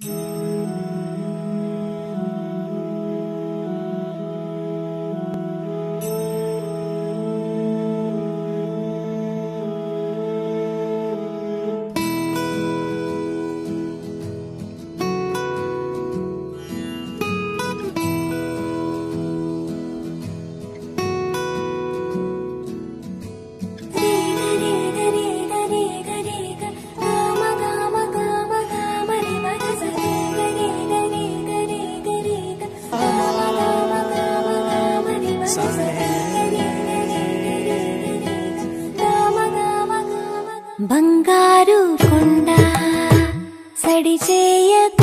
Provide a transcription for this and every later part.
Yeah. బంగారు కొండ సడి చేయకుండా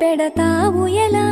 పెడతావు ఎలా?